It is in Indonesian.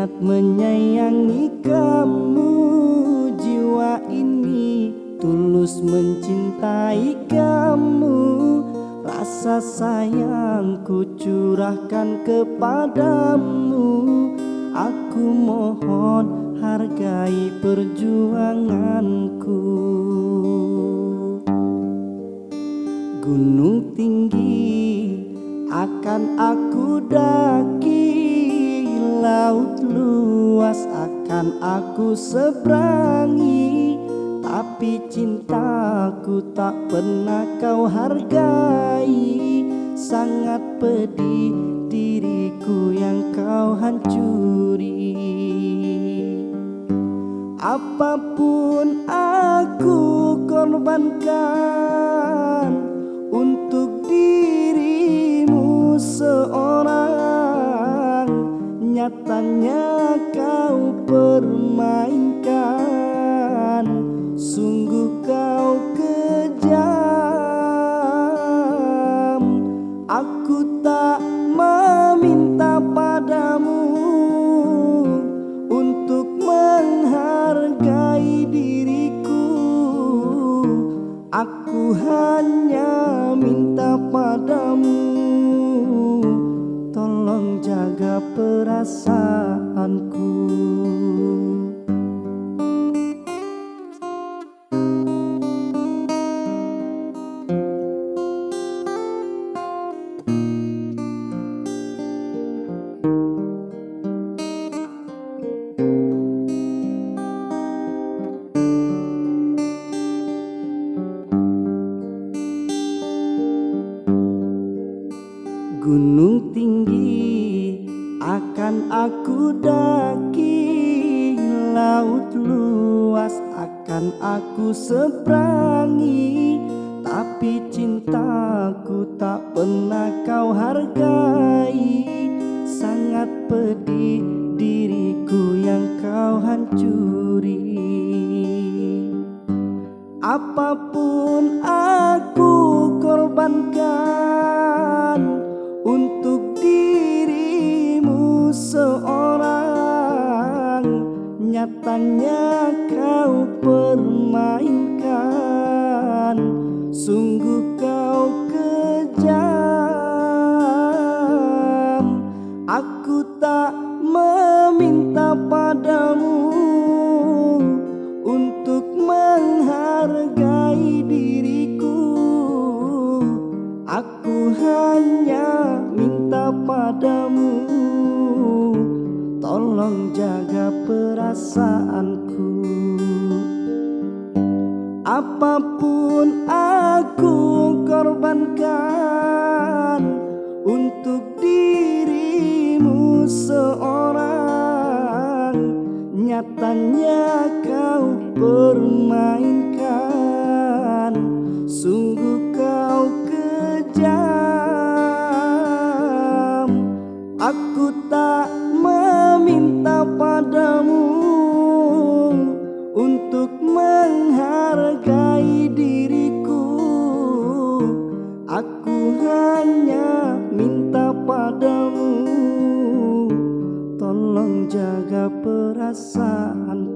sangat menyayangi kamu. Jiwa ini tulus mencintai kamu. Rasa sayangku curahkan kepadamu. Aku mohon hargai perjuanganku. Gunung tinggi akan aku daki. Laut luas akan aku seberangi. Tapi cintaku tak pernah kau hargai. Sangat pedih diriku yang kau hancuri. Apa pun aku korbankan Nyatanya kau permainkan Sungguh kau kejam. Aku tak meminta padamu Untuk menghargai diriku. Aku hanya minta padamu jaga perasaanku. Gunung tinggi akan aku daki Laut luas akan aku seberangi. Tapi cintaku tak pernah kau hargai. Sangat pedih diriku yang kau hancuri. Apa pun aku korbankan seorang Nyatanya kau permainkan. Sungguh kau perasaanku. Apa pun aku korbankan Untuk dirimu seorang Nyatanya kau permainkan perasaan